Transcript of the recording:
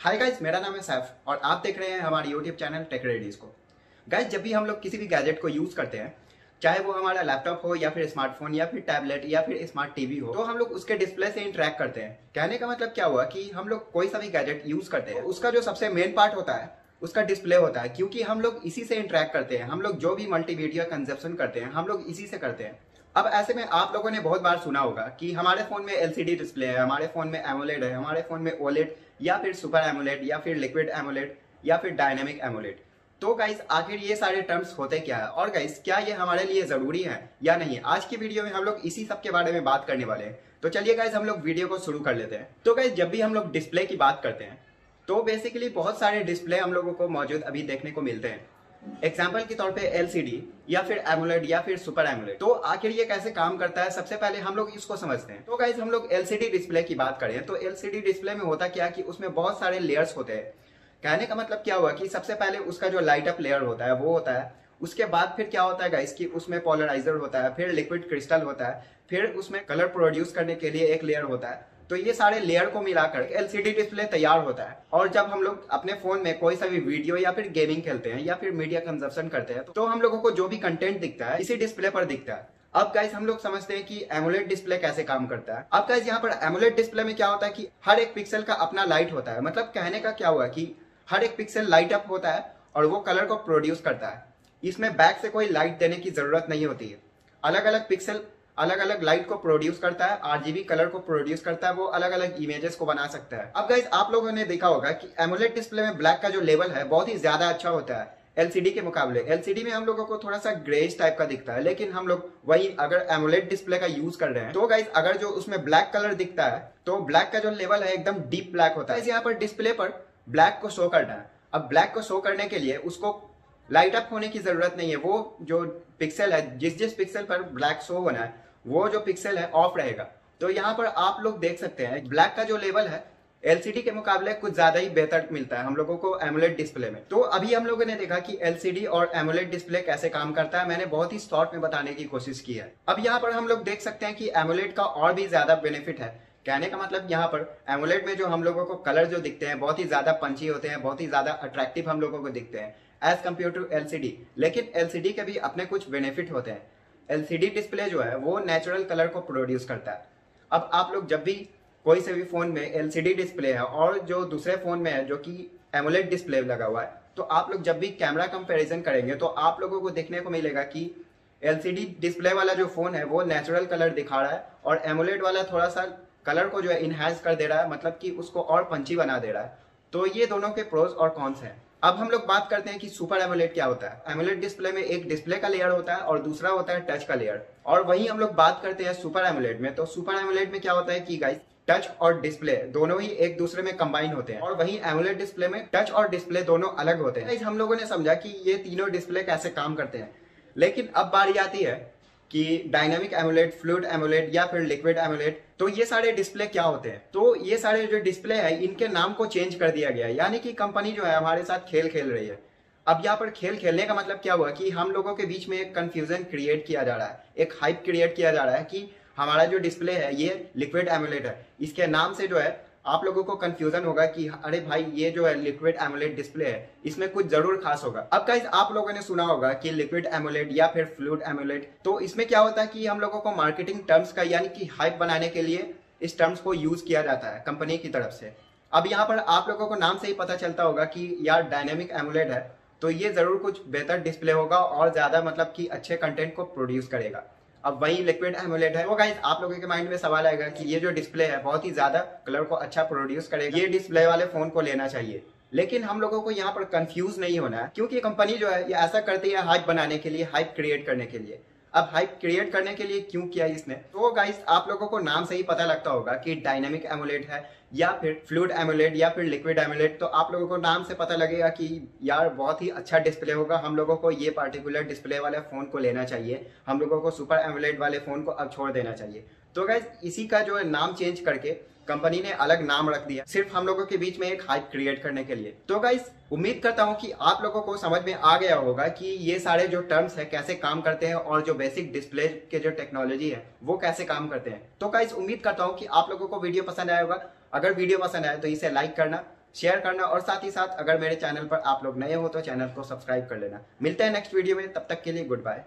Hi guys मेरा नाम है सैफ और आप देख रहे हैं हमारे यूट्यूब चैनल टेक रेडीज को। गाइस जब भी हम लोग किसी भी गैजेट को यूज़ करते हैं, चाहे वो हमारा लैपटॉप हो या फिर स्मार्टफ़ोन या फिर टैबलेट या फिर स्मार्ट टीवी हो तो हम लोग उसके डिस्प्ले से इंटरेक्ट करते हैं। कहने का मतलब क्या हुआ कि हम लोग कोई सा भी गैजेट यूज़ करते हैं, उसका जो सबसे मेन पार्ट होता है, उसका डिस्प्ले होता है, क्योंकि हम लोग इसी से इंटरेक्ट करते हैं। हम लोग जो भी मल्टीमीडिया कंजप्शन करते हैं, हम लोग इसी से करते हैं। अब ऐसे में आप लोगों ने बहुत बार सुना होगा कि हमारे फ़ोन में एलसीडी डिस्प्ले है, हमारे फ़ोन में एमोलेड है, हमारे फ़ोन में ओलेड या फिर सुपर एमोलेड या फिर लिक्विड एमोलेड या फिर डायनेमिक एमोलेड तो गाइस आखिर ये सारे टर्म्स होते क्या है? और गाइस क्या ये हमारे लिए ज़रूरी है या नहीं? आज की वीडियो में हम लोग इसी सब के बारे में बात करने वाले हैं। तो चलिए गाइस हम लोग वीडियो को शुरू कर लेते हैं। तो गाइस जब भी हम लोग डिस्प्ले की बात करते हैं तो बेसिकली बहुत सारे डिस्प्ले हम लोगों को मौजूद अभी देखने को मिलते हैं। एग्ज़ाम्पल के तौर पे एलसीडी या फिर एमुलेट या फिर सुपर एमुलेट तो आखिर ये कैसे काम करता है? सबसे पहले हम लोग इसको समझते हैं। तो गाइज़ हम लोग एलसीडी डिस्प्ले की बात करें तो एलसीडी डिस्प्ले में होता क्या कि उसमें बहुत सारे लेयर्स होते हैं। कहने का मतलब क्या हुआ कि सबसे पहले उसका जो लाइट अप लेयर होता है, वो होता है। उसके बाद फिर क्या होता है गाइस कि उसमें पोलराइजर होता है, फिर लिक्विड क्रिस्टल होता है। फिर उसमें कलर प्रोड्यूस करने के लिए एक लेयर होता है। तो ये सारे लेयर को मिलाकर एलसीडी डिस्प्ले तैयार होता है। और जब हम लोग अपने फ़ोन में कोई सा भी वीडियो या फिर गेमिंग खेलते हैं या फिर मीडिया कंजप्शन करते हैं तो हम लोगों को जो भी कंटेंट दिखता है, इसी डिस्प्ले पर दिखता है। अब गाइज़ हम लोग समझते हैं कि एमुलेट डिस्प्ले कैसे काम करता है। अब गाइज़ यहाँ पर एमुलेट डिस्प्ले में क्या होता है कि हर एक पिक्सल का अपना लाइट होता है। मतलब कहने का क्या हुआ कि हर एक पिक्सल लाइट अप होता है और वो कलर को प्रोड्यूस करता है। इसमें बैक से कोई लाइट देने की ज़रूरत नहीं होती है। अलग अलग पिक्सल अलग अलग लाइट को प्रोड्यूस करता है आरजीबी कलर को प्रोड्यूस करता है, वो अलग अलग इमेजेस को बना सकता है। अब गाइज़ आप लोगों ने देखा होगा कि एमुलेट डिस्प्ले में ब्लैक का जो लेवल है, बहुत ही ज़्यादा अच्छा होता है एलसीडी के मुकाबले। एलसीडी में हम लोगों को थोड़ा सा ग्रेज टाइप का दिखता है, लेकिन हम लोग वही अगर एमुलेट डिस्प्ले का यूज़ कर रहे हैं तो गाइज़ अगर जो उसमें ब्लैक कलर दिखता है तो ब्लैक का जो लेवल है, एकदम डीप ब्लैक होता है। यहाँ पर डिस्प्ले पर ब्लैक को शो करना है। अब ब्लैक को शो करने के लिए उसको लाइट अप होने की ज़रूरत नहीं है। वो जो पिक्सल है, जिस जिस पिक्सल पर ब्लैक शो होना है, वो जो पिक्सल है ऑफ़ रहेगा। तो यहाँ पर आप लोग देख सकते हैं ब्लैक का जो लेवल है एलसीडी के मुकाबले कुछ ज़्यादा ही बेहतर मिलता है हम लोगों को एमुलेट डिस्प्ले में। तो अभी हम लोगों ने देखा कि एलसीडी और एमुलेट डिस्प्ले कैसे काम करता है। मैंने बहुत ही शॉर्ट में बताने की कोशिश की है। अब यहाँ पर हम लोग देख सकते हैं कि एमुलेट का और भी ज़्यादा बेनिफिट है। कहने का मतलब यहाँ पर एमुलेट में जो हम लोगों को कलर जो दिखते हैं, बहुत ही ज़्यादा पंची होते हैं, बहुत ही ज़्यादा अट्रैक्टिव हम लोगों को दिखते हैं। एज कंपेयर टू एलसीडी लेकिन एलसीडी के भी अपने कुछ बेनिफिट होते हैं। एलसीडी डिस्प्ले जो है, वो नेचुरल कलर को प्रोड्यूस करता है। अब आप लोग जब भी कोई से भी फ़ोन में एलसीडी डिस्प्ले है और जो दूसरे फ़ोन में है, जो कि एमोलेट डिस्प्ले लगा हुआ है तो आप लोग जब भी कैमरा कंपैरिजन करेंगे तो आप लोगों को देखने को मिलेगा कि एलसीडी डिस्प्ले वाला जो फ़ोन है, वो नेचुरल कलर दिखा रहा है और एमोलेट वाला थोड़ा सा कलर को जो है इनहेंस कर दे रहा है मतलब कि उसको और पंची बना दे रहा है। तो ये दोनों के प्रोज और कॉन्स हैं। अब हम लोग बात करते हैं कि सुपर एमोलेट क्या होता है। एमोलेट डिस्प्ले में एक डिस्प्ले का लेयर होता है और दूसरा होता है टच का लेयर। और वही हम लोग बात करते हैं सुपर एमुलेट में। तो सुपर एमोलेट में क्या होता है कि गाइस टच और डिस्प्ले दोनों ही एक दूसरे में कंबाइन होते हैं। और वही एमुलेट डिस्प्ले में टच और डिस्प्ले दोनों अलग होते हैं। हम लोगों ने समझा कि ये तीनों डिस्प्ले कैसे काम करते हैं। लेकिन अब बारी आती है कि डायनामिक एमुलेट फ्लूड एमुलेट या फिर लिक्विड एमुलेट तो ये सारे डिस्प्ले क्या होते हैं? तो ये सारे जो डिस्प्ले है, इनके नाम को चेंज कर दिया गया है। यानी कि कंपनी जो है, हमारे साथ खेल खेल रही है। अब यहाँ पर खेल खेलने का मतलब क्या हुआ कि हम लोगों के बीच में एक कंफ्यूजन क्रिएट किया जा रहा है। एक हाइप क्रिएट किया जा रहा है कि हमारा जो डिस्प्ले है, ये लिक्विड एमुलेट है। इसके नाम से जो है आप लोगों को कंफ्यूजन होगा कि, अरे भाई, ये जो है लिक्विड एमोलेट डिस्प्ले है, इसमें कुछ ज़रूर खास होगा। अब गाइज़ आप लोगों ने सुना होगा कि लिक्विड एमोलेट या फिर फ्लूड एमुलेट तो इसमें क्या होता है कि हम लोगों को मार्केटिंग टर्म्स का, यानी कि हाइप बनाने के लिए इस टर्म्स को यूज़ किया जाता है कंपनी की तरफ़ से। अब यहाँ पर आप लोगों को नाम से ही पता चलता होगा कि यार डायनेमिक एमुलेट है तो ये ज़रूर कुछ बेहतर डिस्प्ले होगा और ज़्यादा मतलब कि अच्छे कंटेंट को प्रोड्यूस करेगा। अब वही लिक्विड एमुलेट है। वो गाइस आप लोगों के माइंड में सवाल आएगा कि ये जो डिस्प्ले है, बहुत ही ज़्यादा कलर को अच्छा प्रोड्यूस करेगा। ये डिस्प्ले वाले फ़ोन को लेना चाहिए। लेकिन हम लोगों को यहाँ पर कंफ्यूज नहीं होना है, क्योंकि कंपनी जो है, ये ऐसा करती है हाइप बनाने के लिए हाइप क्रिएट करने के लिए। अब हाइप क्रिएट करने के लिए क्यों किया इसने? तो गाइस आप लोगों को नाम से ही पता लगता होगा कि डायनेमिक एमुलेट है या फिर फ्लूड एमुलेट या फिर लिक्विड एमुलेट तो आप लोगों को नाम से पता लगेगा कि यार बहुत ही अच्छा डिस्प्ले होगा। हम लोगों को ये पार्टिकुलर डिस्प्ले वाले फ़ोन को लेना चाहिए। हम लोगों को सुपर एमुलेट वाले फ़ोन को अब छोड़ देना चाहिए। तो गाइज़ इसी का जो है नाम चेंज करके कंपनी ने अलग नाम रख दिया, सिर्फ़ हम लोगों के बीच में एक हाइप क्रिएट करने के लिए। तो गाइस उम्मीद करता हूँ कि आप लोगों को समझ में आ गया होगा कि ये सारे जो टर्म्स है, कैसे काम करते हैं और जो बेसिक डिस्प्ले के जो टेक्नोलॉजी है, वो कैसे काम करते हैं। तो गाइस उम्मीद करता हूँ कि आप लोगों को वीडियो पसंद आया होगा। अगर वीडियो पसंद आए तो इसे लाइक करना शेयर करना और साथ ही साथ अगर मेरे चैनल पर आप लोग नए हो तो चैनल को सब्सक्राइब कर लेना। मिलते हैं नेक्स्ट वीडियो में, तब तक के लिए गुड बाय